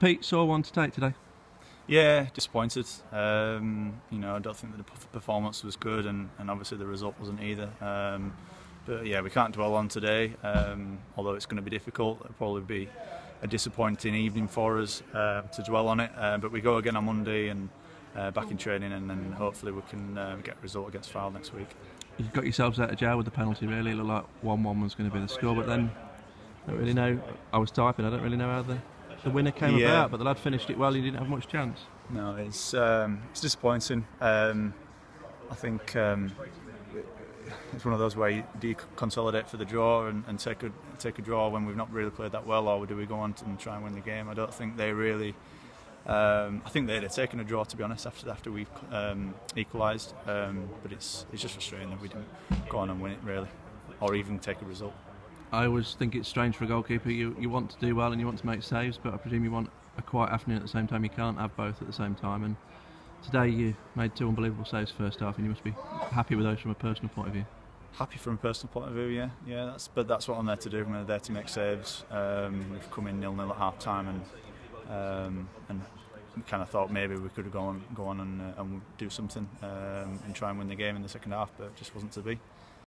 Pete saw one to take today. Yeah, disappointed. Um, you know, I don't think that the performance was good, and, and obviously the result wasn't either. Um, but yeah, we can't dwell on today. Um, although it's going to be difficult, it'll probably be a disappointing evening for us uh, to dwell on it. Uh, but we go again on Monday and uh, back in training, and then hopefully we can uh, get a result against Fylde next week. You've got yourselves out of jail with the penalty. Really, it looked like one-one was going to be the score, but then I don't really know. I was typing. I don't really know how the the winner came Yeah. about, but the lad finished it well. He didn't have much chance. No, it's um, it's disappointing. Um, I think um, it's one of those where you, do you consolidate for the draw and, and take a take a draw when we've not really played that well, or do we go on and try and win the game? I don't think they really. Um, I think they'd have taken a draw to be honest after after we um, equalised, um, but it's it's just frustrating that we didn't go on and win it really, or even take a result. I always think it's strange for a goalkeeper. You you want to do well and you want to make saves, but I presume you want a quiet afternoon at the same time. You can't have both at the same time. And today you made two unbelievable saves first half, and you must be happy with those from a personal point of view. Happy from a personal point of view, yeah, yeah. That's but that's what I'm there to do. I'm there to make saves. Um, we've come in nil nil at half time, and um, and kind of thought maybe we could have gone go on and, uh, and do something um, and try and win the game in the second half, but it just wasn't to be.